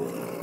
Whoa.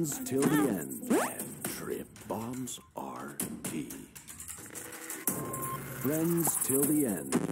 Friends till the end, and trip bombs are key. Friends till the end,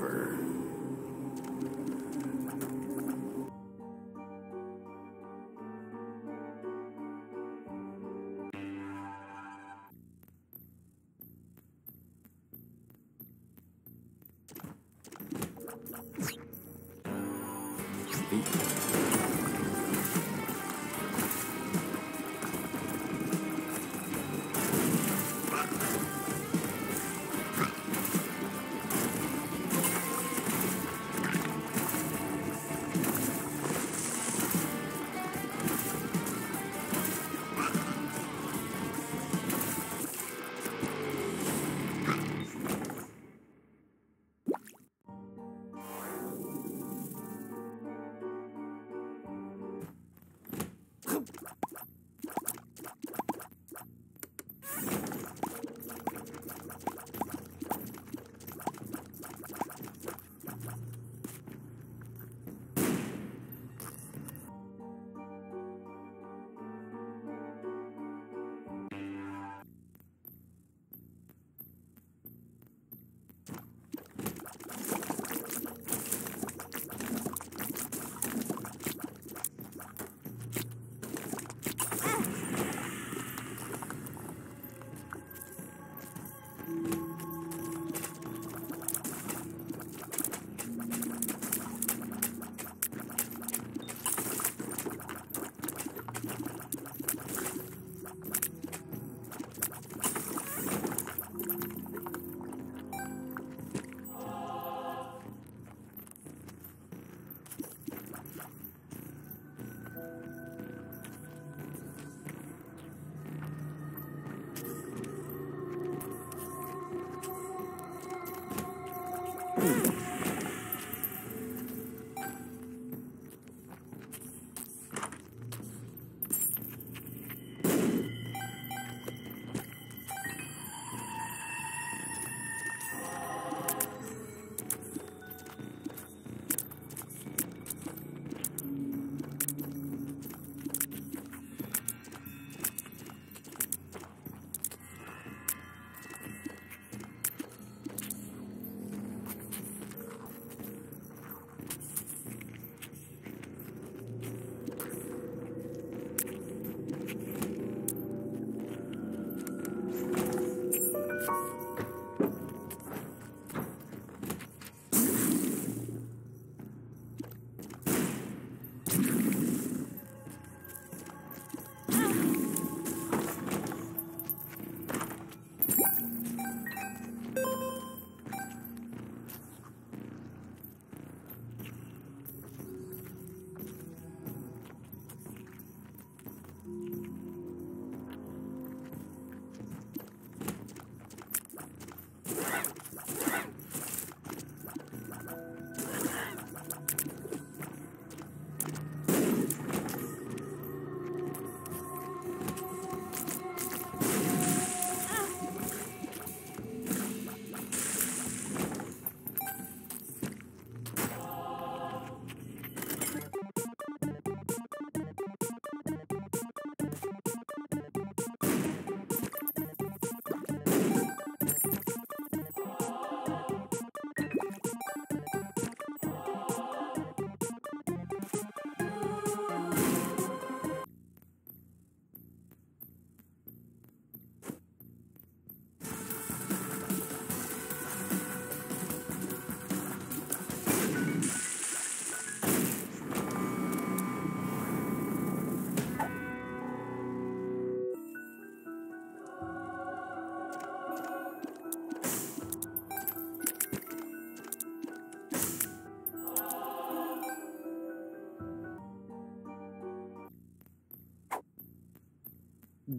forever.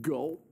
Gulp.